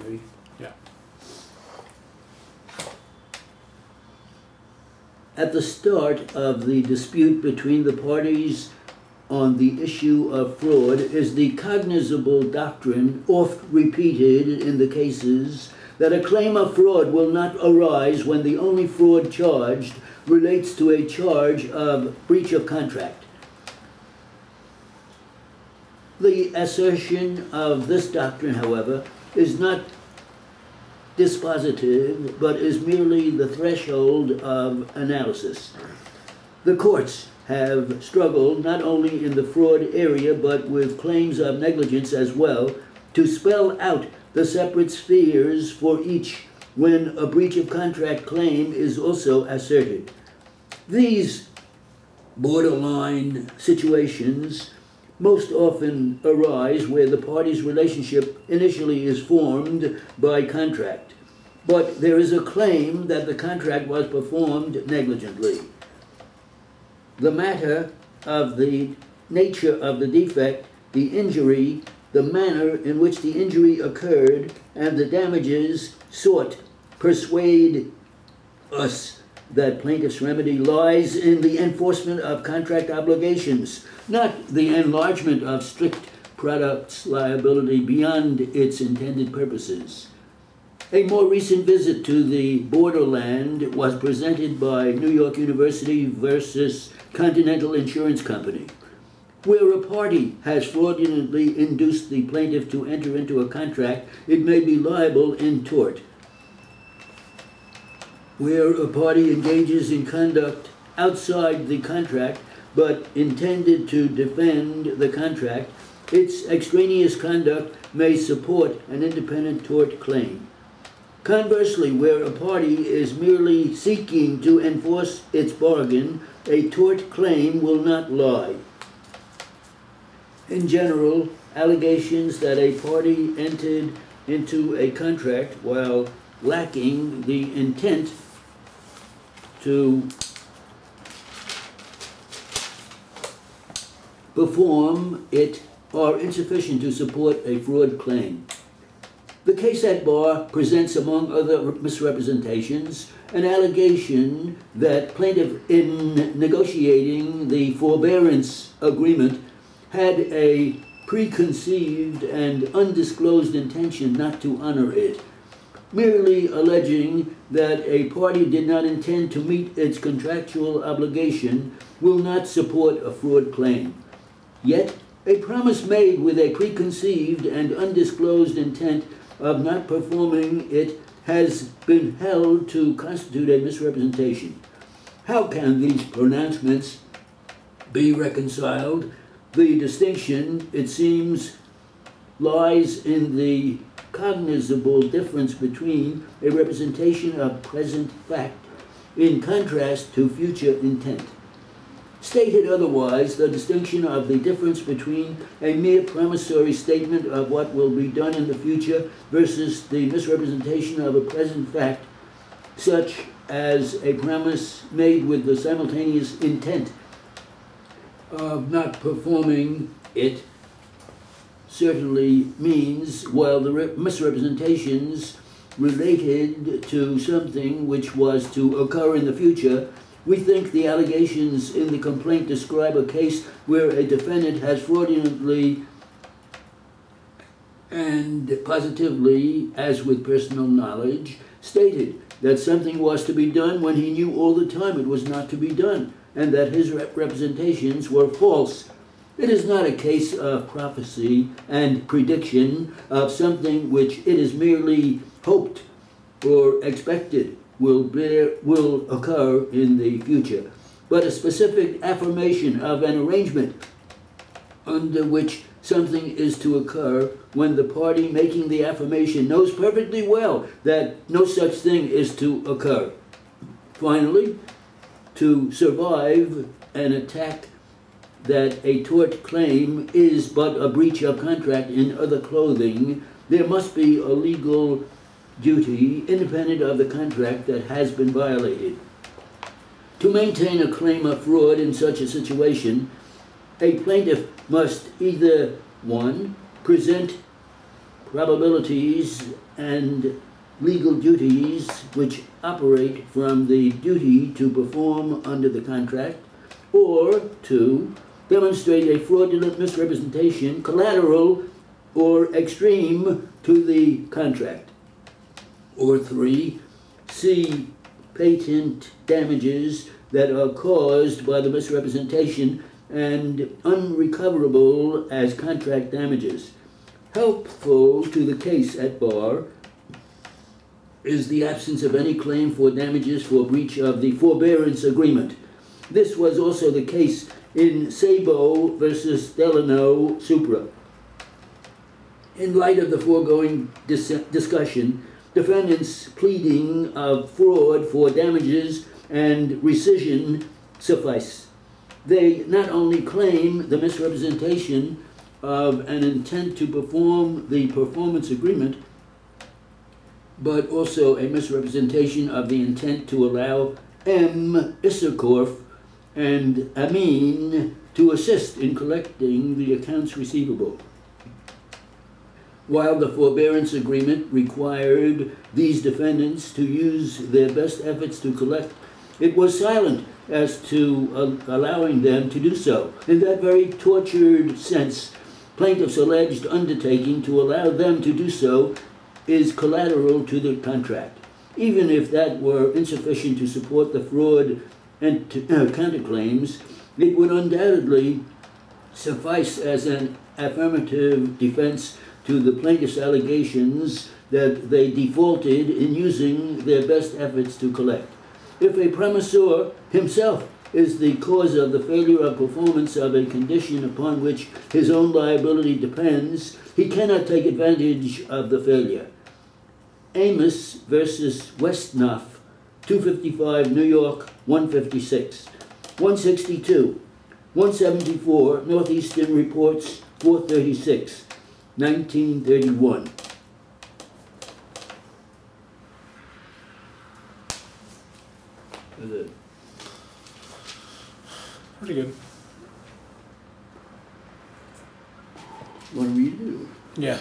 Ready? Yeah. At the start of the dispute between the parties on the issue of fraud is the cognizable doctrine, oft repeated in the cases, that a claim of fraud will not arise when the only fraud charged relates to a charge of breach of contract. The assertion of this doctrine, however, is not dispositive, but is merely the threshold of analysis. The courts have struggled not only in the fraud area but with claims of negligence as well to spell out the separate spheres for each when a breach of contract claim is also asserted. These borderline situations most often arise where the parties' relationship initially is formed by contract, but there is a claim that the contract was performed negligently. The matter of the nature of the defect, the injury, the manner in which the injury occurred, and the damages sought persuade us that plaintiff's remedy lies in the enforcement of contract obligations, not the enlargement of strict products liability beyond its intended purposes. A more recent visit to the borderland was presented by New York University versus Continental Insurance Company, where a party has fraudulently induced the plaintiff to enter into a contract, it may be liable in tort where a party engages in conduct outside the contract but intended to defend the contract, its extraneous conduct may support an independent tort claim. Conversely, where a party is merely seeking to enforce its bargain, a tort claim will not lie. In general, allegations that a party entered into a contract while lacking the intent to perform it are insufficient to support a fraud claim. The case at bar presents, among other misrepresentations, an allegation that plaintiff, in negotiating the forbearance agreement, had a preconceived and undisclosed intention not to honor it merely alleging that a party did not intend to meet its contractual obligation will not support a fraud claim. Yet, a promise made with a preconceived and undisclosed intent of not performing it has been held to constitute a misrepresentation. How can these pronouncements be reconciled? The distinction, it seems, lies in the cognizable difference between a representation of present fact in contrast to future intent. Stated otherwise, the distinction of the difference between a mere promissory statement of what will be done in the future versus the misrepresentation of a present fact, such as a promise made with the simultaneous intent of not performing it certainly means, while the misrepresentations related to something which was to occur in the future, we think the allegations in the complaint describe a case where a defendant has fraudulently and positively, as with personal knowledge, stated that something was to be done when he knew all the time it was not to be done, and that his representations were false it is not a case of prophecy and prediction of something which it is merely hoped or expected will, bear, will occur in the future, but a specific affirmation of an arrangement under which something is to occur when the party making the affirmation knows perfectly well that no such thing is to occur. Finally, to survive an attack that a tort claim is but a breach of contract in other clothing, there must be a legal duty independent of the contract that has been violated. To maintain a claim of fraud in such a situation, a plaintiff must either one, present probabilities and legal duties which operate from the duty to perform under the contract, or two, demonstrate a fraudulent misrepresentation, collateral or extreme to the contract, or three, see patent damages that are caused by the misrepresentation and unrecoverable as contract damages. Helpful to the case at bar is the absence of any claim for damages for breach of the forbearance agreement. This was also the case in Sabo versus Delman Supra. In light of the foregoing dis- discussion, defendants' pleading of fraud for damages and rescission suffice. They not only claim the misrepresentation of an intent to perform the performance agreement, but also a misrepresentation of the intent to allow M. Issakorf and Amin to assist in collecting the accounts receivable. While the forbearance agreement required these defendants to use their best efforts to collect, it was silent as to uh, allowing them to do so. In that very tortured sense, plaintiffs' alleged undertaking to allow them to do so is collateral to the contract. Even if that were insufficient to support the fraud and uh, counterclaims, it would undoubtedly suffice as an affirmative defense to the plaintiff's allegations that they defaulted in using their best efforts to collect. If a promisor himself is the cause of the failure of performance of a condition upon which his own liability depends, he cannot take advantage of the failure. Amos versus Westnoff, 255 New York, 156. 162, 174 Northeastern Reports, 436, 1931. It. Pretty good. What do we do? Yeah.